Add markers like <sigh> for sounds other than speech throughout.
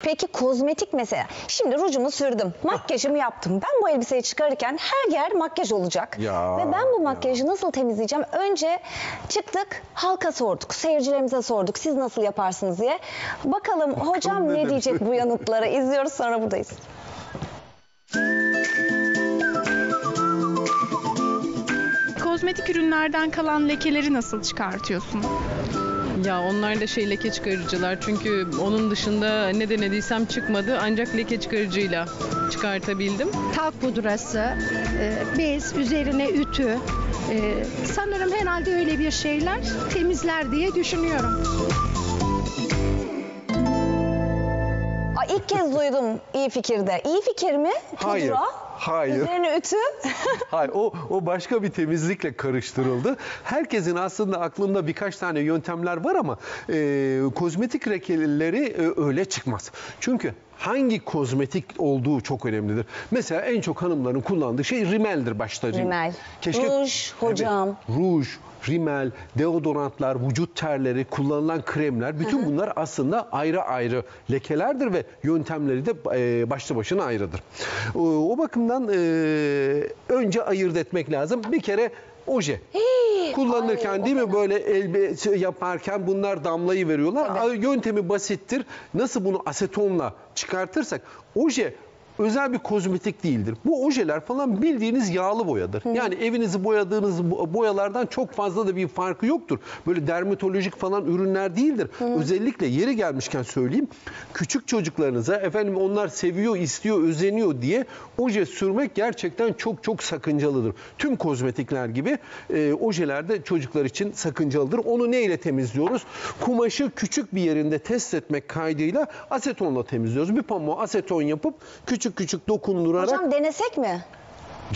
Peki kozmetik mesela. Şimdi rujumu sürdüm, makyajımı yaptım. Ben bu elbiseyi çıkarırken her yer makyaj olacak. Ya, Ve ben bu makyajı nasıl temizleyeceğim? Önce çıktık, halka sorduk, seyircilerimize sorduk. Siz nasıl yaparsınız diye. Bakalım hocam ne ne demiş? diyecek bu <laughs> yanıtlara? İzliyoruz sonra buradayız. Kozmetik ürünlerden kalan lekeleri nasıl çıkartıyorsun? Ya onlar da şey leke çıkarıcılar çünkü onun dışında ne denediysem çıkmadı ancak leke çıkarıcıyla çıkartabildim. talk pudrası, e, bez, üzerine ütü. E, sanırım herhalde öyle bir şeyler temizler diye düşünüyorum. Aa, ilk kez duydum iyi fikirde. İyi fikir mi? Pudra, Hayır, hayır. Üzerine ütü. <laughs> Hayır o, o başka bir temizlikle karıştırıldı. Herkesin aslında aklında birkaç tane yöntemler var ama e, kozmetik lekeleri e, öyle çıkmaz. Çünkü hangi kozmetik olduğu çok önemlidir. Mesela en çok hanımların kullandığı şey rimeldir başta. Rimel. Ruj, hocam. Evet, ruj, rimel, deodorantlar, vücut terleri, kullanılan kremler bütün bunlar aslında ayrı ayrı lekelerdir ve yöntemleri de e, başlı başına ayrıdır. O, o bakımdan e, önce ayırt etmek lazım. Bir kere oje. Kullanırken ay, değil mi böyle elbise yaparken bunlar damlayı veriyorlar. Tabii. Yöntemi basittir. Nasıl bunu asetonla çıkartırsak oje özel bir kozmetik değildir. Bu ojeler falan bildiğiniz yağlı boyadır. Yani evinizi boyadığınız bo- boyalardan çok fazla da bir farkı yoktur. Böyle dermatolojik falan ürünler değildir. Özellikle yeri gelmişken söyleyeyim. Küçük çocuklarınıza efendim onlar seviyor, istiyor, özeniyor diye oje sürmek gerçekten çok çok sakıncalıdır. Tüm kozmetikler gibi e, ojeler de çocuklar için sakıncalıdır. Onu neyle temizliyoruz? Kumaşı küçük bir yerinde test etmek kaydıyla asetonla temizliyoruz. Bir pamuğu aseton yapıp küçük küçük dokundurarak Hocam denesek mi?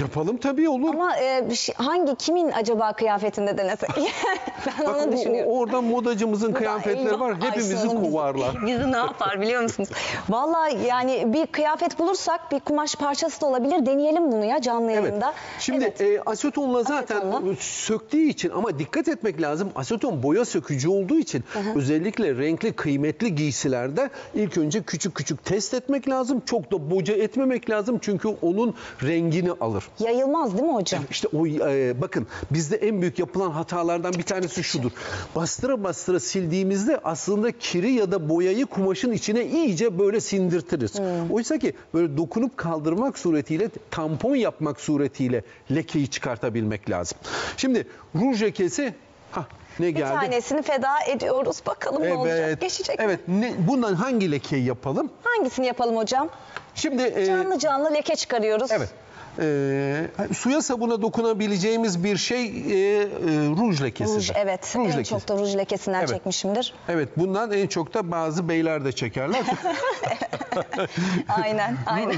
Yapalım tabii olur. Ama e, bir şey- hangi kimin acaba kıyafetinde denesek? <laughs> ben Bak, onu o- düşünüyorum. o- oradan modacımızın kıyafetleri eyvah, var. Hepimizi Ayşe Hanım bizi- kovarlar. <laughs> Bizi ne yapar biliyor musunuz? Vallahi yani bir kıyafet bulursak bir kumaş parçası da olabilir. Deneyelim bunu ya canlı Evet. yayında. Şimdi Evet. e, asetonla zaten Asetonla. söktüğü için ama dikkat etmek lazım. Aseton boya sökücü olduğu için özellikle renkli kıymetli giysilerde ilk önce küçük küçük test etmek lazım. Çok da boca etmemek lazım çünkü onun rengini alır. Yayılmaz değil mi hocam? İşte o e, bakın bizde en büyük yapılan hatalardan bir tanesi şudur. Bastıra bastıra sildiğimizde aslında kiri ya da boyayı kumaşın içine iyice böyle sindirtiriz. Oysa ki böyle dokunup kaldırmak suretiyle tampon yapmak suretiyle lekeyi çıkartabilmek lazım. Şimdi ruj lekesi ha ne Bir geldi? tanesini feda ediyoruz. Bakalım ne olacak? Evet. Geçecek mi? Evet. Bundan hangi lekeyi yapalım? Hangisini yapalım hocam? Şimdi e, Canlı canlı leke çıkarıyoruz. Evet. Ee, suya sabuna dokunabileceğimiz bir şey e, e, ruj lekesidir. Ruj evet. Ruj en lekesi. çok da ruj lekesinden Evet. çekmişimdir. Evet bundan en çok da bazı beyler de çekerler. <laughs> <laughs> Aynen, aynen.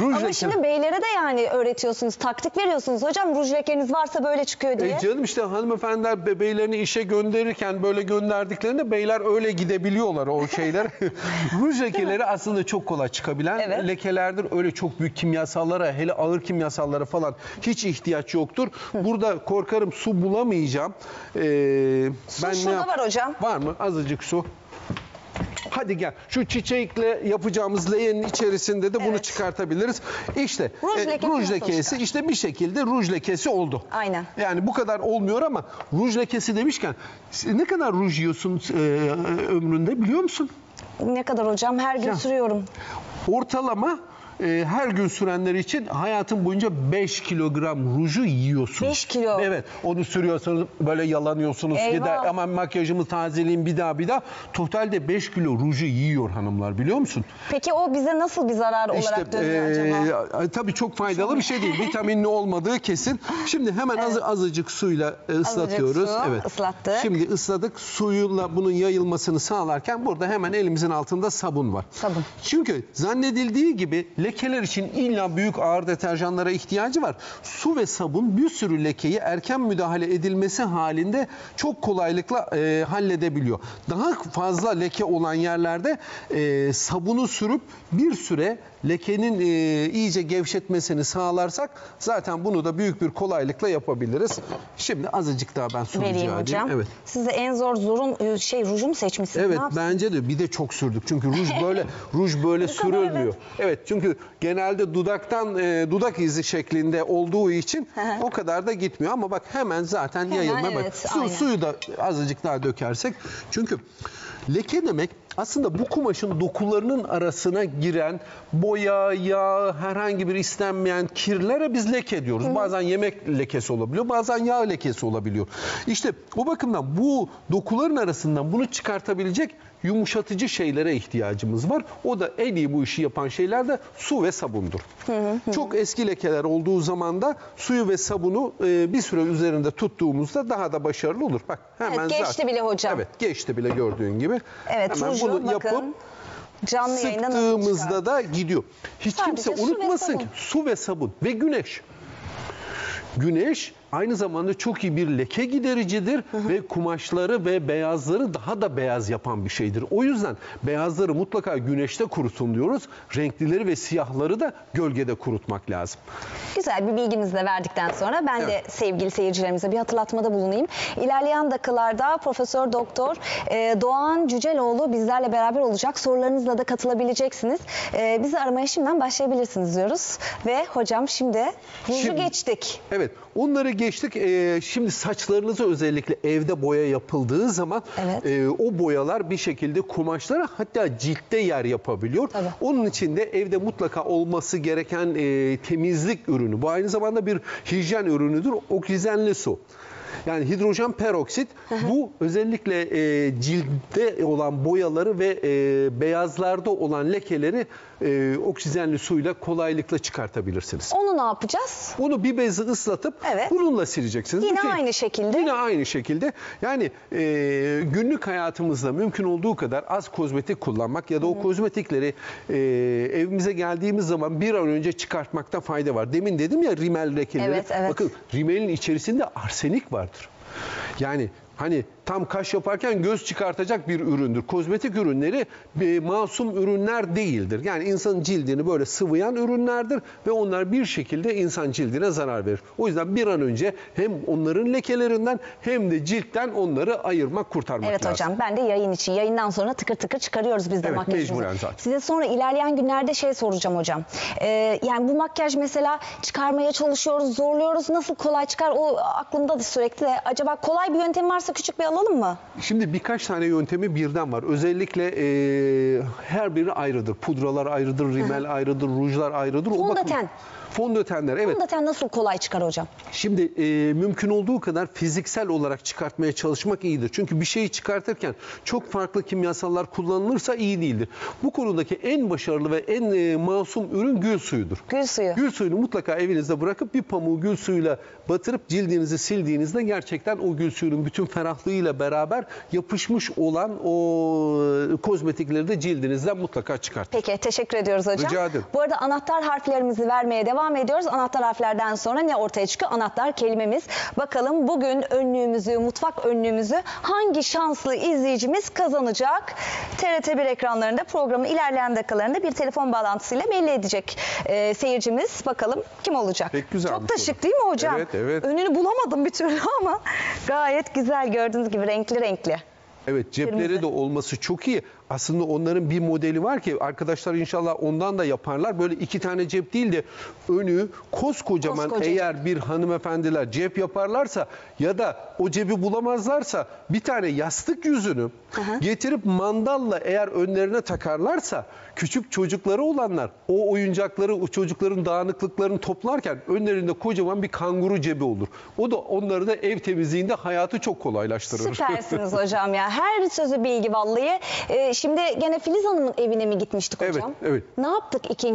ruj Ama şimdi beylere de yani öğretiyorsunuz, taktik veriyorsunuz. Hocam ruj lekeniz varsa böyle çıkıyor diye. E canım işte hanımefendiler bebeylerini işe gönderirken böyle gönderdiklerinde beyler öyle gidebiliyorlar o şeyler. <laughs> Ruj lekeleri aslında çok kolay çıkabilen Evet. lekelerdir. Öyle çok büyük kimyasallara hele ağır kimyasallara falan hiç ihtiyaç yoktur. Burada korkarım su bulamayacağım. Ee, Su şurada var hocam. Var mı? Azıcık su. Hadi gel. Şu çiçekle yapacağımız leğenin içerisinde de bunu Evet. çıkartabiliriz. İşte Ruj e, lekesi ruj nasıl lekesi çıkar? işte bir şekilde ruj lekesi oldu. Aynen. Yani bu kadar olmuyor ama ruj lekesi demişken siz ne kadar ruj yiyorsun e, ömründe biliyor musun? Ne kadar hocam? Her gün Ya. sürüyorum. Ortalama e, her gün sürenler için hayatın boyunca 5 kilogram ruju yiyorsun. 5 kilo. Evet. Onu sürüyorsunuz böyle yalanıyorsunuz. Ya da Eyvah. aman makyajımı tazeleyeyim bir daha bir daha. Totalde 5 kilo ruju yiyor hanımlar biliyor musun? Peki o bize nasıl bir zarar olarak dönüyor acaba? e, tabii çok faydalı bir şey değil. Vitaminli olmadığı kesin. Şimdi hemen az, azıcık suyla e, ıslatıyoruz. su, evet. ıslattık. Şimdi ısladık. Suyla bunun yayılmasını sağlarken burada hemen elimizin altında sabun var. Sabun. Çünkü zannedildiği gibi lekeler için illa büyük ağır deterjanlara ihtiyacı var. Su ve sabun bir sürü lekeyi erken müdahale edilmesi halinde çok kolaylıkla e, halledebiliyor. Daha fazla leke olan yerlerde e, sabunu sürüp bir süre lekenin e, iyice gevşetmesini sağlarsak zaten bunu da büyük bir kolaylıkla yapabiliriz. Şimdi azıcık daha ben su rica Vereyim edeyim. hocam. Evet. Siz de en zor zorun e, şey ruju mu seçmişsiniz? Evet bence de bir de çok sürdük. Çünkü ruj <laughs> böyle ruj böyle sürülmüyor. Evet. çünkü genelde dudaktan e, dudak izi şeklinde olduğu için o kadar da gitmiyor ama bak hemen zaten Hemen yayılma bak. evet, Su, aynen. suyu da azıcık daha dökersek. Çünkü leke demek aslında bu kumaşın dokularının arasına giren boya, yağ, herhangi bir istenmeyen kirlere biz leke diyoruz. Bazen yemek lekesi olabiliyor, bazen yağ lekesi olabiliyor. İşte o bakımdan bu dokuların arasından bunu çıkartabilecek yumuşatıcı şeylere ihtiyacımız var. O da en iyi bu işi yapan şeyler de su ve sabundur. Çok eski lekeler olduğu zaman da suyu ve sabunu e, bir süre üzerinde tuttuğumuzda daha da başarılı olur. Bak hemen Evet, geçti zaten- bile hocam. Evet geçti bile gördüğün gibi. Evet hemen ruju bunu bakın. yapıp canlı sıktığımızda da gidiyor. Hiç Sadece kimse su ve unutmasın sabun. ki su ve sabun ve güneş. Güneş aynı zamanda çok iyi bir leke gidericidir ve kumaşları ve beyazları daha da beyaz yapan bir şeydir. O yüzden beyazları mutlaka güneşte kurutun diyoruz. Renklileri ve siyahları da gölgede kurutmak lazım. Güzel bir bilgimizi de verdikten sonra ben de Evet. sevgili seyircilerimize bir hatırlatmada bulunayım. İlerleyen dakikalarda Profesör Doktor e, Doğan Cüceloğlu bizlerle beraber olacak. Sorularınızla da katılabileceksiniz. E, bizi aramaya şimdiden başlayabilirsiniz diyoruz. Ve hocam şimdi ruju Şimdi- geçtik. Evet onları geçtik. Ee, şimdi saçlarınıza özellikle evde boya yapıldığı zaman Evet. e, o boyalar bir şekilde kumaşlara hatta ciltte yer yapabiliyor. Tabii. Onun için de evde mutlaka olması gereken e, temizlik ürünü. Bu aynı zamanda bir hijyen ürünüdür. Oksijenli su. Yani hidrojen peroksit bu özellikle e, ciltte olan boyaları ve e, beyazlarda olan lekeleri e, oksijenli suyla kolaylıkla çıkartabilirsiniz. Onu ne yapacağız? Bunu bir bezi ıslatıp Evet. bununla sileceksiniz. Yine Bütün- aynı şekilde. Yine aynı şekilde. Yani e, günlük hayatımızda mümkün olduğu kadar az kozmetik kullanmak ya da o kozmetikleri e, evimize geldiğimiz zaman bir an önce çıkartmakta fayda var. Demin dedim ya rimel lekeleri. Evet, evet. Bakın rimelin içerisinde arsenik vardır. Yani hani tam kaş yaparken göz çıkartacak bir üründür. Kozmetik ürünleri e, masum ürünler değildir. Yani insanın cildini böyle sıvayan ürünlerdir ve onlar bir şekilde insan cildine zarar verir. O yüzden bir an önce hem onların lekelerinden hem de ciltten onları ayırmak, kurtarmak Evet lazım. hocam ben de yayın için yayından sonra tıkır tıkır çıkarıyoruz biz de Evet, makyajımızı. Size sonra ilerleyen günlerde şey soracağım hocam. Ee, yani bu makyaj mesela çıkarmaya çalışıyoruz, zorluyoruz. Nasıl kolay çıkar? O aklımda da sürekli. Acaba kolay bir yöntem varsa küçük bir alalım mı? Şimdi birkaç tane yöntemi birden var. Özellikle e, her biri ayrıdır. Pudralar ayrıdır, rimel ayrıdır, rujlar ayrıdır. O bakım- Fondöten. Fondötenler evet. Fondöten nasıl kolay çıkar hocam? Şimdi e, mümkün olduğu kadar fiziksel olarak çıkartmaya çalışmak iyidir. Çünkü bir şeyi çıkartırken çok farklı kimyasallar kullanılırsa iyi değildir. Bu konudaki en başarılı ve en e, masum ürün gül suyudur. Gül suyu. Gül suyunu mutlaka evinizde bırakıp bir pamuğu gül suyuyla batırıp cildinizi sildiğinizde gerçekten o gül suyunun bütün ferahlığıyla beraber yapışmış olan o e, kozmetikleri de cildinizden mutlaka çıkartın. Peki teşekkür ediyoruz hocam. Rica ederim. Bu arada anahtar harflerimizi vermeye devam ediyoruz. Anahtar harflerden sonra ne ortaya çıkıyor? Anahtar kelimemiz. Bakalım bugün önlüğümüzü, mutfak önlüğümüzü hangi şanslı izleyicimiz kazanacak? TRT1 ekranlarında programın ilerleyen dakikalarında bir telefon bağlantısıyla belli edecek e, seyircimiz. Bakalım kim olacak? Pek güzel Çok bir da soru. şık değil mi hocam? Evet, evet. Önünü bulamadım bir türlü ama gayet güzel gördüğünüz gibi renkli renkli. Evet cepleri Kırmızı. de olması çok iyi. Aslında onların bir modeli var ki arkadaşlar inşallah ondan da yaparlar. Böyle iki tane cep değil de önü koskocaman Koskoca. eğer bir hanımefendiler cep yaparlarsa ya da o cebi bulamazlarsa bir tane yastık yüzünü getirip mandalla eğer önlerine takarlarsa küçük çocukları olanlar o oyuncakları o çocukların dağınıklıklarını toplarken önlerinde kocaman bir kanguru cebi olur. O da onları da ev temizliğinde hayatı çok kolaylaştırır. Süpersiniz hocam ya. Her sözü bilgi vallahi. Ee, şimdi gene Filiz Hanım'ın evine mi gitmiştik Evet, hocam? evet. Ne yaptık ikinci